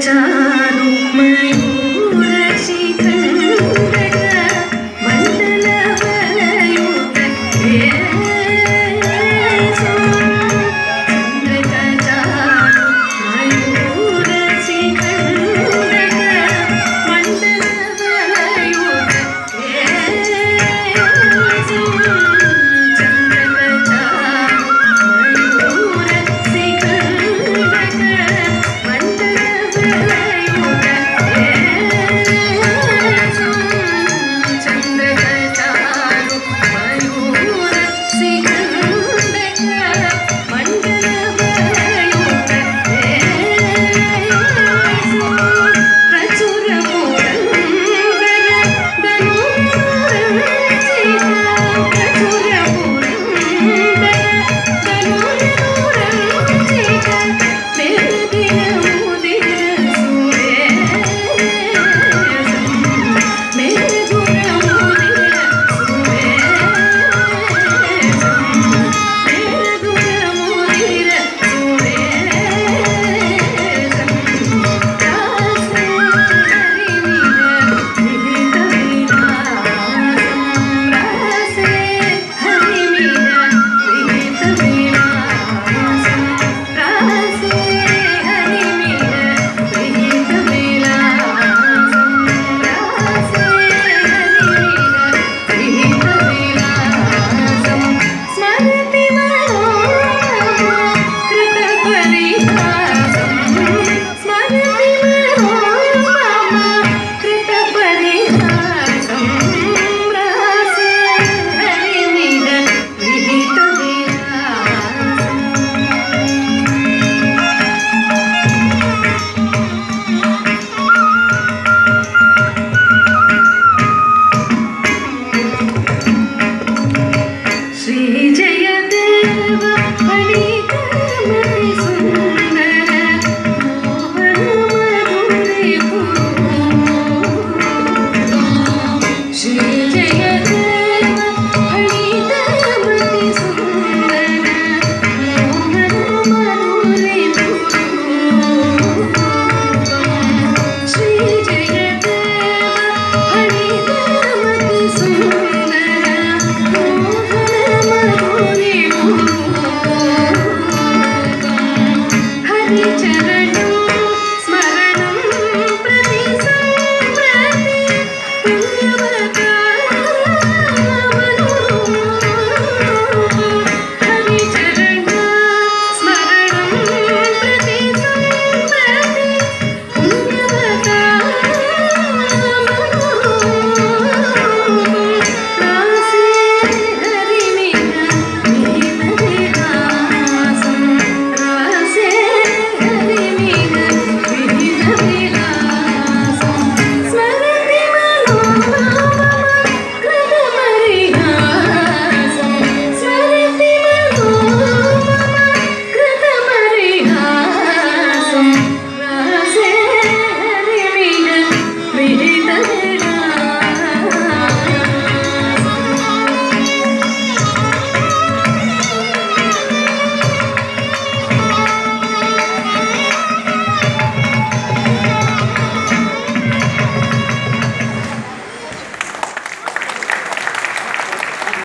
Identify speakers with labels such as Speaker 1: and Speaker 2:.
Speaker 1: चारूप में